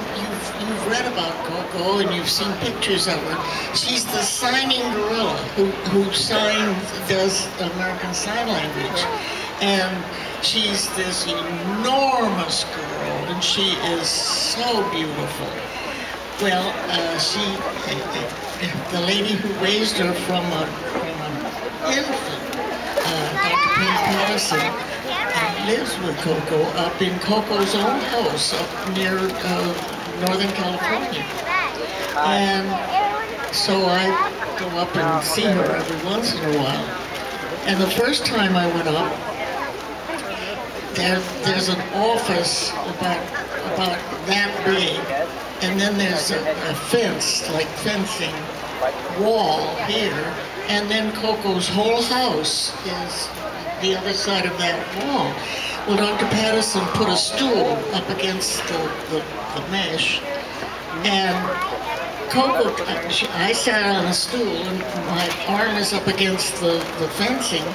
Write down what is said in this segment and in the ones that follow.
you've, you've read about Coco and you've seen pictures of her. She's the signing gorilla who, who signs, does American Sign Language. And she's this enormous girl and she is so beautiful. Well, uh, she, the lady who raised her from, a, from an infant, uh, Dr. Penny Patterson, lives with Coco up in Coco's own house up near uh, Northern California. And so I go up and see her every once in a while. And the first time I went up, there, there's an office about, about that big, and then there's a, a fence, like fencing, wall here, and then Coco's whole house is the other side of that wall. Well, Dr. Patterson put a stool up against the, the, the mesh, and Coco, I sat on a stool, and my arm is up against the, the fencing,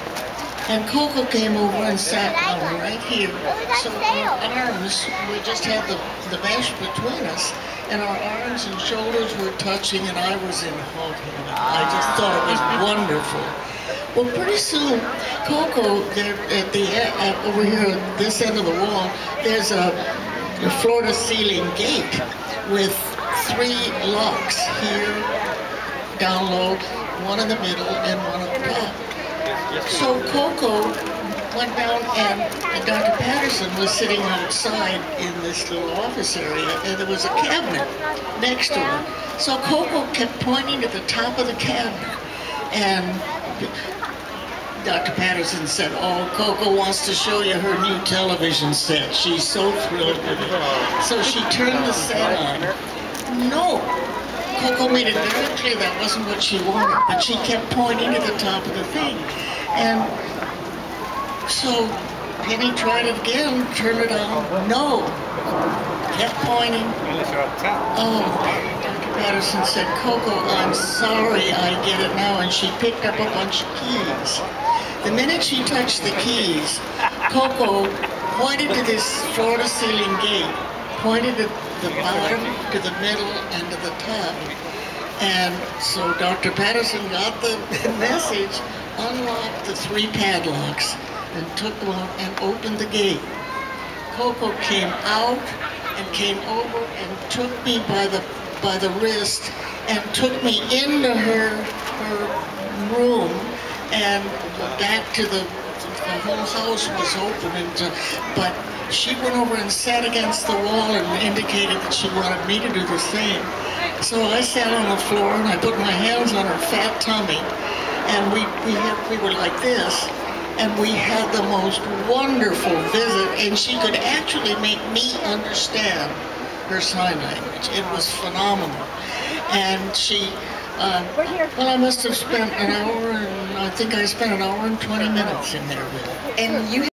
and Coco came over and sat down right here. So our arms, we just had the, the mesh between us, and our arms and shoulders were touching, and I was in hug I just thought it was wonderful. Well, pretty soon, Coco, there at the uh, over here this end of the wall, there's a, a floor-to-ceiling gate with three locks here, down low, one in the middle, and one up top. So Coco went down and, and Dr. Patterson was sitting outside in this little office area and there was a cabinet next to her. So Coco kept pointing to the top of the cabinet and Dr. Patterson said, oh, Coco wants to show you her new television set. She's so thrilled with it. So she turned the set on. No. Coco made it very clear that wasn't what she wanted, but she kept pointing to the top of the thing. And so Penny tried it again, turned it on. No. Kept pointing. Oh. Patterson said, Coco, I'm sorry, I get it now. And she picked up a bunch of keys. The minute she touched the keys, Coco pointed to this floor-to-ceiling gate, pointed at the bottom, to the middle, and to the top. And so Dr. Patterson got the message, unlocked the three padlocks, and took them out and opened the gate. Coco came out and came over and took me by the by the wrist and took me into her her room. And back to the, the whole house was open, and uh, but she went over and sat against the wall and indicated that she wanted me to do the same. So I sat on the floor and I put my hands on her fat tummy, and we we had, we were like this, and we had the most wonderful visit, and she could actually make me understand her sign language. It was phenomenal, and she uh, well, I must have spent an hour and I think I spent an hour and 20 minutes in there with her. And you